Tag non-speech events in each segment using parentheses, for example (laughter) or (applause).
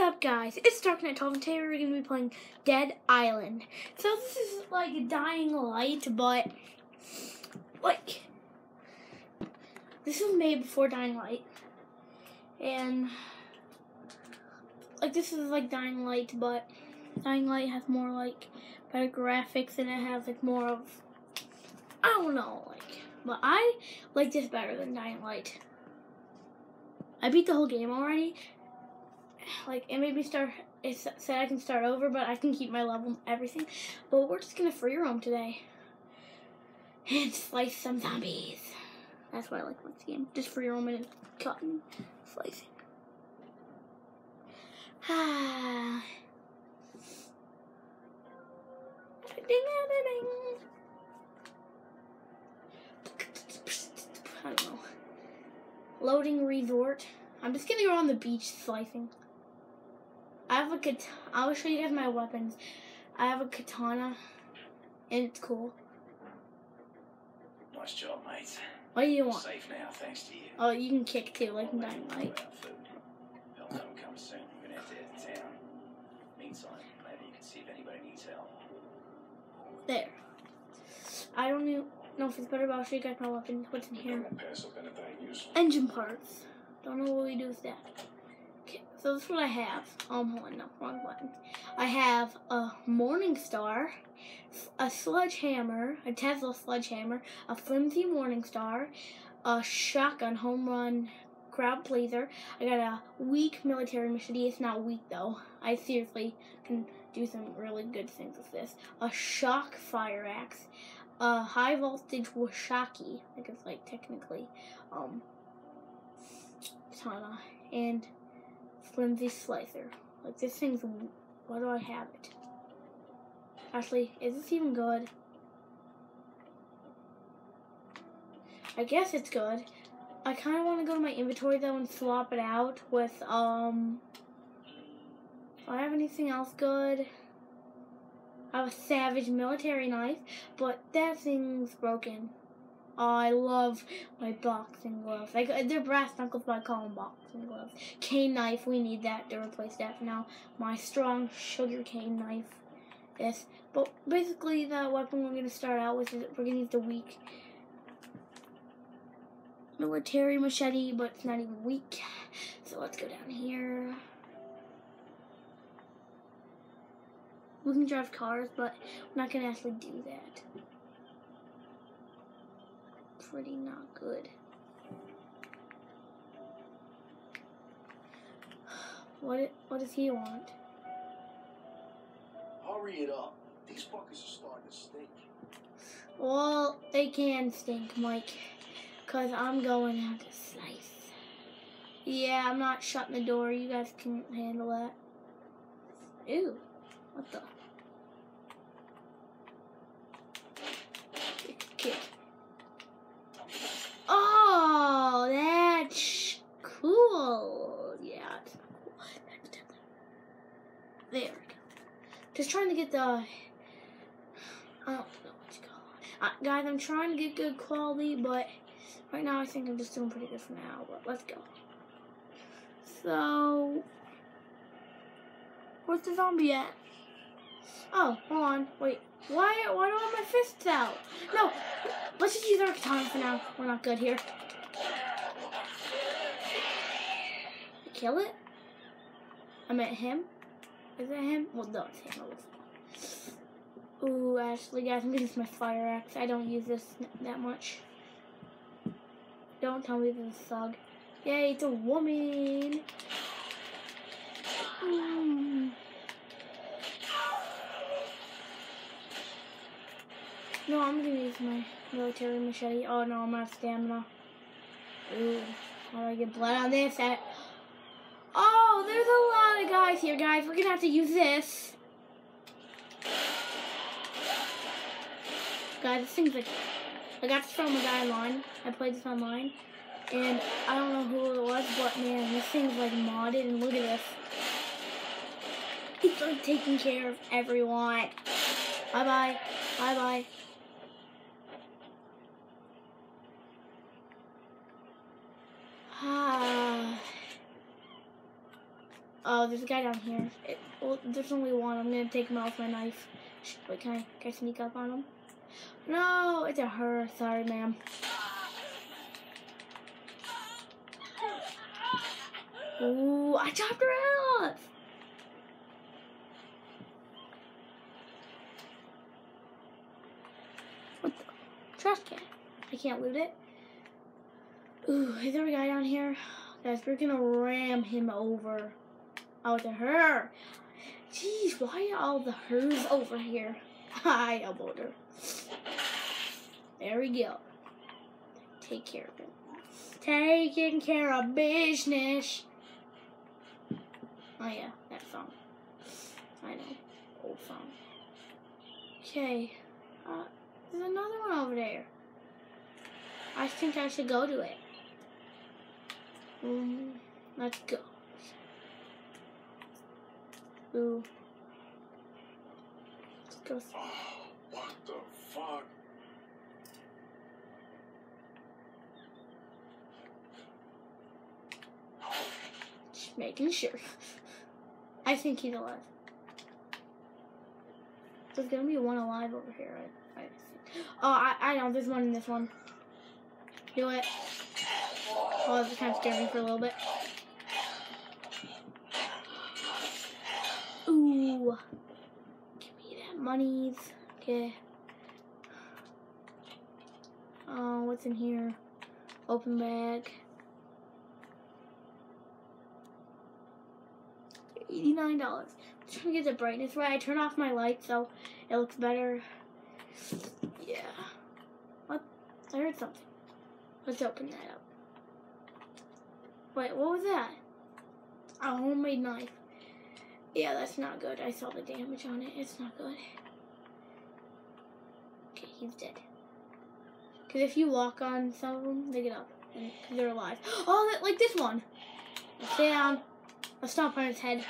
up, guys? It's Darknet 12, and today we're going to be playing Dead Island. So this is like a dying light, but like this was made before Dying Light, and like this is like Dying Light, but Dying Light has more like better graphics, and it has like more of I don't know, like, but I like this better than Dying Light. I beat the whole game already, like it made me start it said I can start over but I can keep my level everything. But we're just gonna free roam today. And slice some zombies. That's what I like this game. Just free roaming and cutting slicing. Ah ding, ding, ding. I don't know. Loading resort. I'm just gonna go on the beach slicing I have a kat- I'll show you guys my weapons. I have a katana, and it's cool. Nice job, mate. What do you want? Safe now, thanks to you. Oh, you can kick too, like in Dying Light. Help don't come soon. We're gonna have to head to town. Meantime, maybe you can see if anybody needs help. There. I don't know if it's better, but I'll show you guys my weapon. What's in here? Don't pass up anything useful. Engine parts. Don't know what we do with that. So this is what I have. Um, hold on, no, wrong button. I have a Morning Star, a sledgehammer, a Tesla sledgehammer, a flimsy Morning Star, a shotgun home run crowd pleaser. I got a weak military machete. It's not weak though. I seriously can do some really good things with this. A shock fire axe, a high voltage washaki. I guess like technically, um, katana and flimsy slicer. Like this thing's. Why do I have it? Actually, is this even good? I guess it's good. I kind of want to go to my inventory though and swap it out with um. Do I have anything else good? I have a savage military knife, but that thing's broken. Oh, I love my boxing gloves. Like uh, they're brass knuckles, but I call them boxing gloves. Cane knife, we need that to replace that now. My strong sugar cane knife. Yes, but basically the weapon we're gonna start out with is we're gonna use the weak military machete, but it's not even weak. So let's go down here. We can drive cars, but we're not gonna actually do that pretty not good. What what does he want? Hurry it up. These fuckers are starting to stink. Well, they can stink, Mike. Cause I'm going out to slice. Yeah, I'm not shutting the door. You guys can handle that. Ew. What the? Kick, kick. Oh, that's cool. Yeah, it's cool. That's definitely- There we go. Just trying to get the. I don't know what to call it. Uh, guys, I'm trying to get good quality, but right now I think I'm just doing pretty good for now. But let's go. So, where's the zombie at? Oh, hold on. Wait. Why? Why do I have my fists out? No. Let's just use our katana for now. We're not good here. Kill it? I meant him. Is that him? Well, no, it's him. Ooh, actually, guys, I'm gonna use my fire axe. I don't use this that much. Don't tell me this is a thug. Yay, it's a woman. Mm. No, I'm gonna use my military machete. Oh no, I'm out of stamina. Ooh, how do I get blood on this? I... Oh, there's a lot guys here, guys. We're gonna have to use this. Guys, this thing's like... I got this from a guy online. I played this online. And I don't know who it was, but man, this thing's like modded. And look at this. It's like taking care of everyone. Bye-bye. Bye-bye. Oh, there's a guy down here. It, well, there's only one. I'm gonna take him out with my knife. Wait, can I, can I sneak up on him? No, it's a her. Sorry, ma'am. Ooh, I chopped her off. What the? Trash can. I can't loot it. Ooh, is there a guy down here? Guys, we're gonna ram him over. Oh, it's her. Jeez, why are all the hers over here? I elbowed her. There we go. Take care of it. Taking care of business. Oh yeah, that song. I know. Old song. Okay. Uh, there's another one over there. I think I should go to it. Um, let's go. Ooh. Let's go. Oh, what the fuck? Just making sure. I think he's alive. There's gonna be one alive over here. I, I think. Oh, I, I know. There's one in this one. Do it. Oh, that kind of scared me for a little bit. Give me that monies. Okay. Oh, what's in here? Open bag. Eighty-nine dollars. Trying to get the brightness right. I turn off my light so it looks better. Yeah. What? I heard something. Let's open that up. Wait, what was that? A homemade knife. Yeah, that's not good. I saw the damage on it. It's not good. Okay, he's dead. Because if you walk on some of them, they get up. And they're alive. (gasps) Oh, like this one. Stay down. Let's stomp on his head.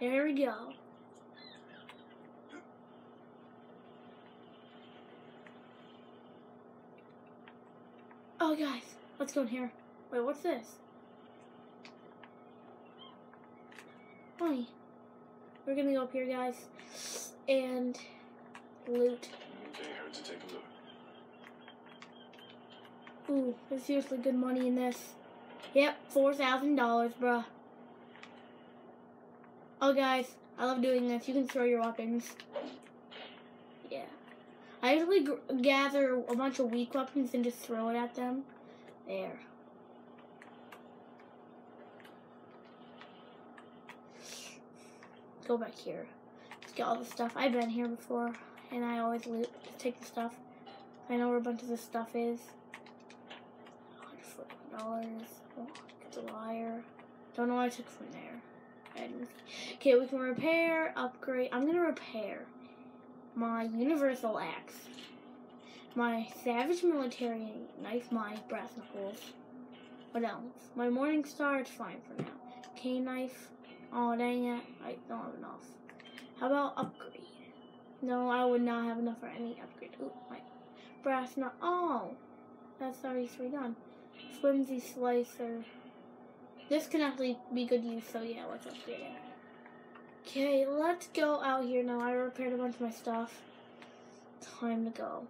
There we go. Oh, guys, let's go in here. Wait, what's this? We're gonna go up here, guys, and loot. Okay, hurt to take a look. Ooh, there's seriously good money in this. Yep, four thousand dollars, bruh. Oh, guys, I love doing this. You can throw your weapons. Yeah, I usually gather a bunch of weak weapons and just throw it at them. There. Go back here. Let's get all the stuff. I've been here before, and I always loot. Take the stuff. I know where a bunch of this stuff is. $140. Oh, the wire. Don't know what I took from there. Okay, we can repair, upgrade. I'm gonna repair my universal axe, my savage military knife, my brass knuckles. What else? My morning star. It's fine for now. Cane knife. Oh dang it! I don't have enough. How about upgrade? No, I would not have enough for any upgrade. Ooh, my brass nut. Oh, that's already three done. Flimsy slicer. This can actually be good use, so yeah, let's upgrade it. Okay, let's go out here now. I repaired a bunch of my stuff. Time to go.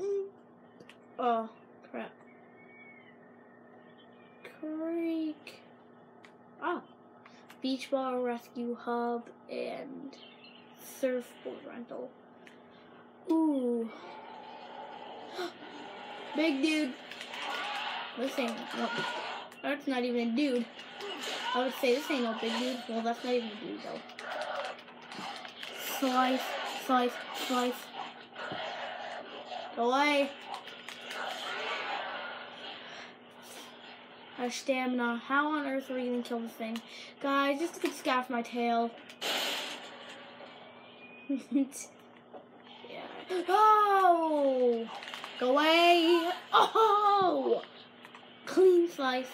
Mm. Oh, crap. Creek. Oh. Ah, beach ball rescue hub and surfboard rental. Ooh. (gasps) Big dude. This ain't no, that's not even a dude. I would say this ain't no big dude. Well, that's not even a dude though. Slice, slice, slice. Go away. Our stamina. How on earth are we gonna kill this thing? Guys, just to get off my tail. (laughs) yeah. Oh! Go away! Oh! Clean slice.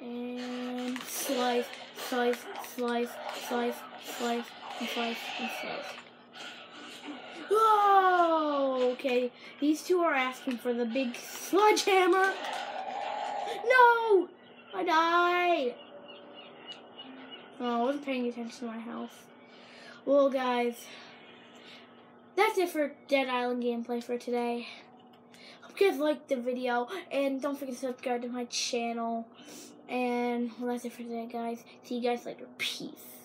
And slice, slice, slice, slice, slice, and slice, and slice. Oh, okay. These two are asking for the big sledgehammer. No! I died. Oh, I wasn't paying attention to my health. Well, guys, that's it for Dead Island gameplay for today. Hope you guys liked the video, and don't forget to subscribe to my channel. And well, that's it for today, guys. See you guys later. Peace.